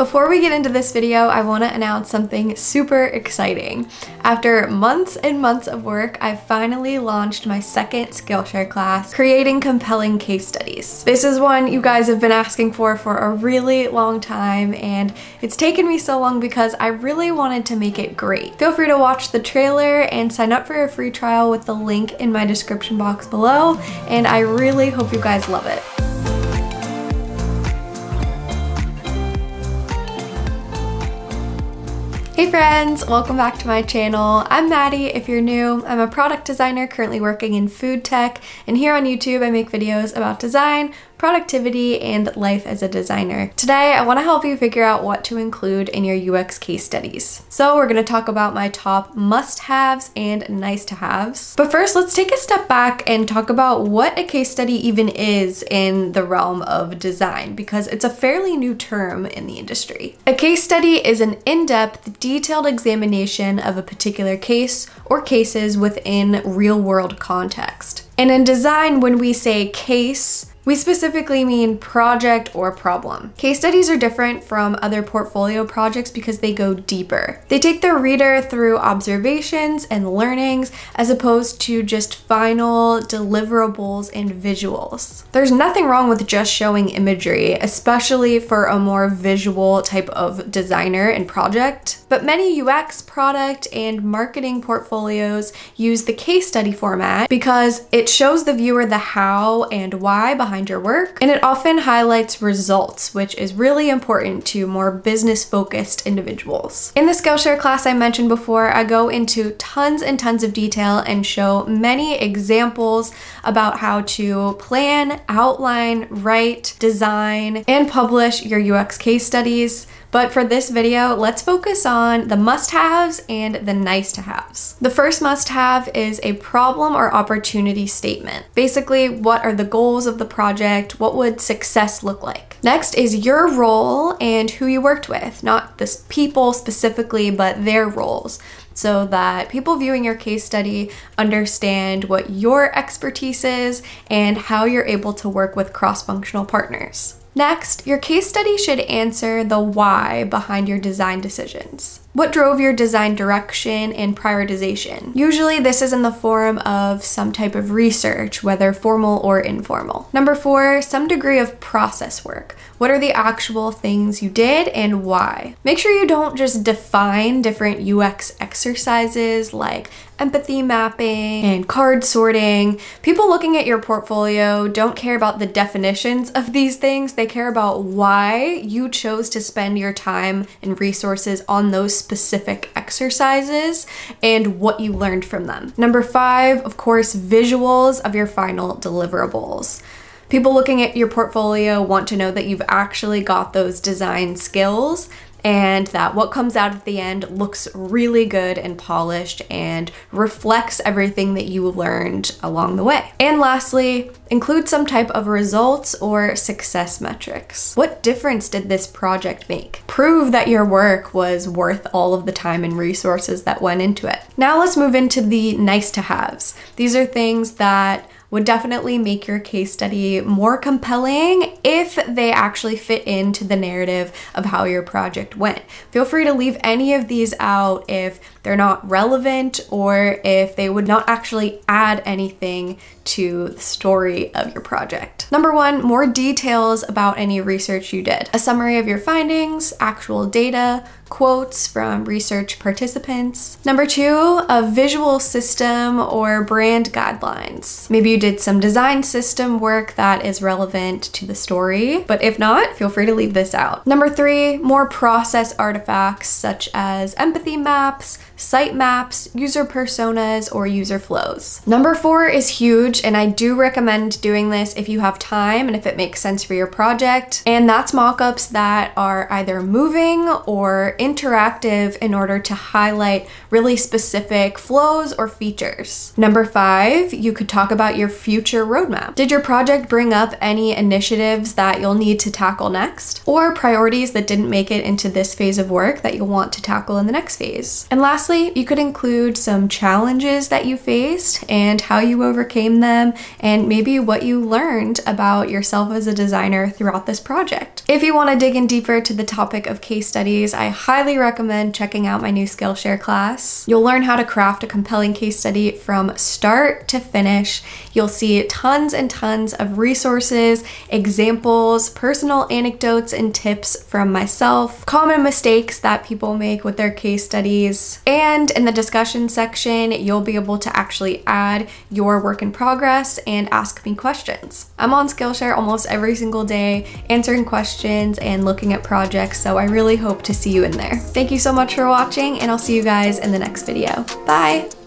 Before we get into this video, I want to announce something super exciting. After months and months of work, I finally launched my second Skillshare class, Creating Compelling Case Studies. This is one you guys have been asking for for a really long time, and it's taken me so long because I really wanted to make it great. Feel free to watch the trailer and sign up for a free trial with the link in my description box below, and I really hope you guys love it. Hey friends, welcome back to my channel. I'm Maddy if you're new. I'm a product designer currently working in food tech and here on YouTube I make videos about design, productivity, and life as a designer. Today, I wanna help you figure out what to include in your UX case studies. So we're gonna talk about my top must-haves and nice-to-haves. But first, let's take a step back and talk about what a case study even is in the realm of design, because it's a fairly new term in the industry. A case study is an in-depth, detailed examination of a particular case or cases within real-world context. And in design, when we say case, we specifically mean project or problem. Case studies are different from other portfolio projects because they go deeper. They take the reader through observations and learnings as opposed to just final deliverables and visuals. There's nothing wrong with just showing imagery, especially for a more visual type of designer and project. But many UX product and marketing portfolios use the case study format because it shows the viewer the how and why behind behind your work, and it often highlights results, which is really important to more business focused individuals. In the Skillshare class I mentioned before, I go into tons and tons of detail and show many examples about how to plan, outline, write, design, and publish your UX case studies. But for this video, let's focus on the must-haves and the nice-to-haves. The first must-have is a problem or opportunity statement. Basically, what are the goals of the project? What would success look like? Next is your role and who you worked with, not the people specifically, but their roles so that people viewing your case study understand what your expertise is and how you're able to work with cross-functional partners. Next, your case study should answer the why behind your design decisions. What drove your design direction and prioritization? Usually this is in the form of some type of research, whether formal or informal. Number four, some degree of process work. What are the actual things you did and why? Make sure you don't just define different UX exercises like empathy mapping and card sorting. People looking at your portfolio don't care about the definitions of these things. They care about why you chose to spend your time and resources on those specific exercises and what you learned from them. Number five, of course, visuals of your final deliverables. People looking at your portfolio want to know that you've actually got those design skills and that what comes out at the end looks really good and polished and reflects everything that you learned along the way. And lastly, include some type of results or success metrics. What difference did this project make? Prove that your work was worth all of the time and resources that went into it. Now let's move into the nice to haves. These are things that would definitely make your case study more compelling if they actually fit into the narrative of how your project went. Feel free to leave any of these out if they're not relevant or if they would not actually add anything to the story of your project. Number one, more details about any research you did. A summary of your findings, actual data, quotes from research participants. Number two, a visual system or brand guidelines. Maybe you did some design system work that is relevant to the story, but if not, feel free to leave this out. Number three, more process artifacts such as empathy maps, site maps, user personas, or user flows. Number four is huge, and I do recommend doing this if you have time and if it makes sense for your project. And that's mockups that are either moving or interactive in order to highlight really specific flows or features. Number five, you could talk about your future roadmap. Did your project bring up any initiatives that you'll need to tackle next? Or priorities that didn't make it into this phase of work that you'll want to tackle in the next phase? And lastly, lastly, you could include some challenges that you faced and how you overcame them, and maybe what you learned about yourself as a designer throughout this project. If you want to dig in deeper to the topic of case studies, I highly recommend checking out my new Skillshare class. You'll learn how to craft a compelling case study from start to finish. You'll see tons and tons of resources, examples, personal anecdotes, and tips from myself, common mistakes that people make with their case studies, and in the discussion section, you'll be able to actually add your work in progress and ask me questions. I'm on Skillshare almost every single day, answering questions and looking at projects, so I really hope to see you in there. Thank you so much for watching, and I'll see you guys in the next video. Bye!